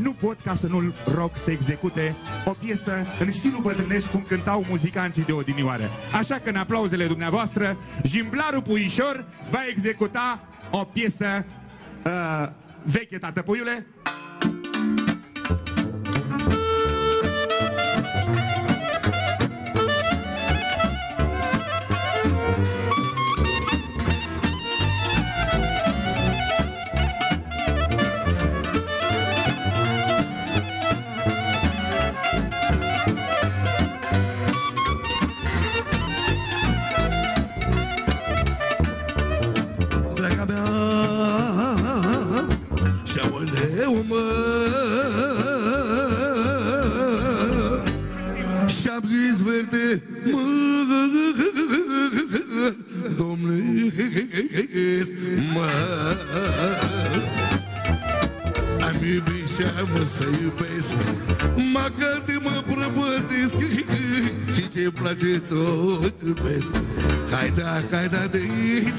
nu pot ca să nu-l rog să execute o piesă în stilul bătrânesc cum cântau muzicanții de odinioară. Așa că în aplauzele dumneavoastră, Jimblarul Puișor va executa o piesă uh, veche, tată puiule, Și-am zis verde mă. Domnesc mă Am iubit și am să iubesc. Măcar de mă prăpătesc. Și ce-mi place tot iubesc. Hai da, hai da de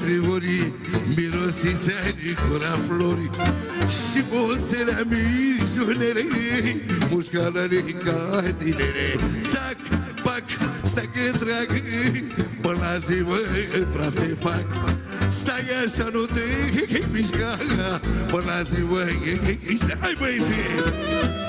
trei ori Mirosițea de cura florii Și boselea micșunele Mușcalele ca tinere Țac, pac, stai că drag Până la zi, mă, praf te fac Stai așa, nu te mișca Până la zi, mă, Hai băieții!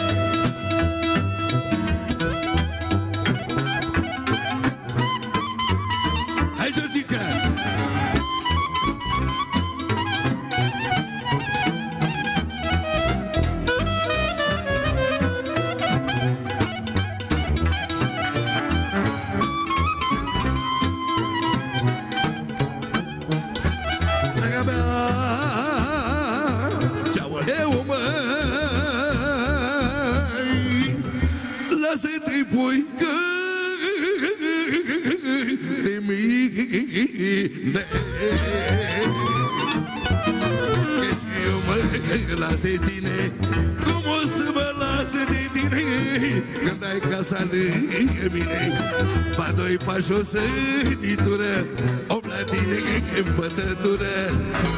Lasă-te, pui, că De mine. Că și eu mă las de tine Cum o să mă las de tine? Când ai casa lângă mine Pa doi pași o săritură Om la tine în pătătură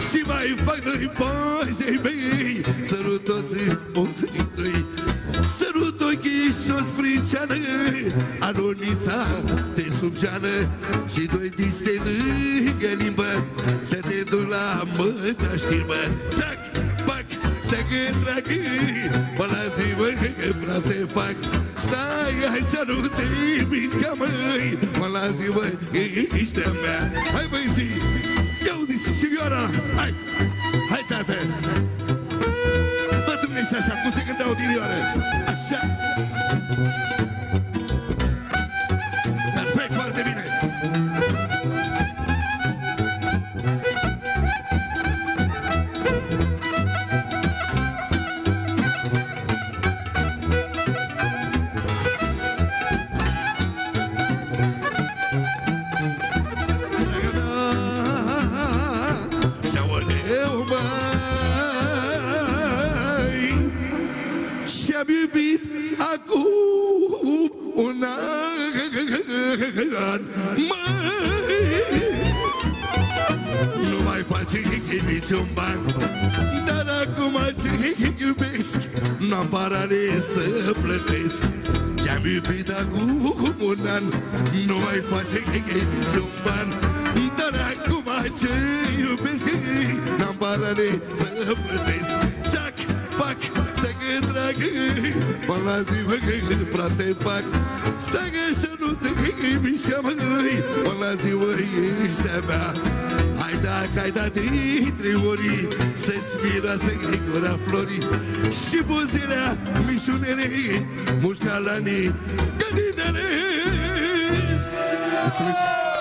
Și mai fac doi pași ai mei Sărut toți ochii tăi Sărut ochii și-o sprinceană Anonița de sub geană Și doi diste lângă limbă. Să te duc la măta știrbă Țac, pac, stai că trag Mă la zi, mă, că prea te fac. Stai, hai să nu te mișca, măi Mă la zi, mă, ești a mea. Hai, băi, zi Ia uzi, și vioara Hai, Bibi. Foarte bine Draga mea, Și-aoleu, măi Și-am iubit acum un an Măi Nu mai face niciun ban. Dar acum ce iubesc N-am parare să plătesc. Ce-am iubit acum un an Nu mai face niciun ban. Dar acum ce iubesc N-am parare să plătesc. Sac, pac, stai că drag Mă la zi, mă, că prea te fac. Stai că să nu te mișca, măi Mă la zi, mă, ești a mea. Hai da, hai da, de trei ori Să-ți miroase gura florii Și buzele mișunele Mușcalanii Gădinele. Mulțumim!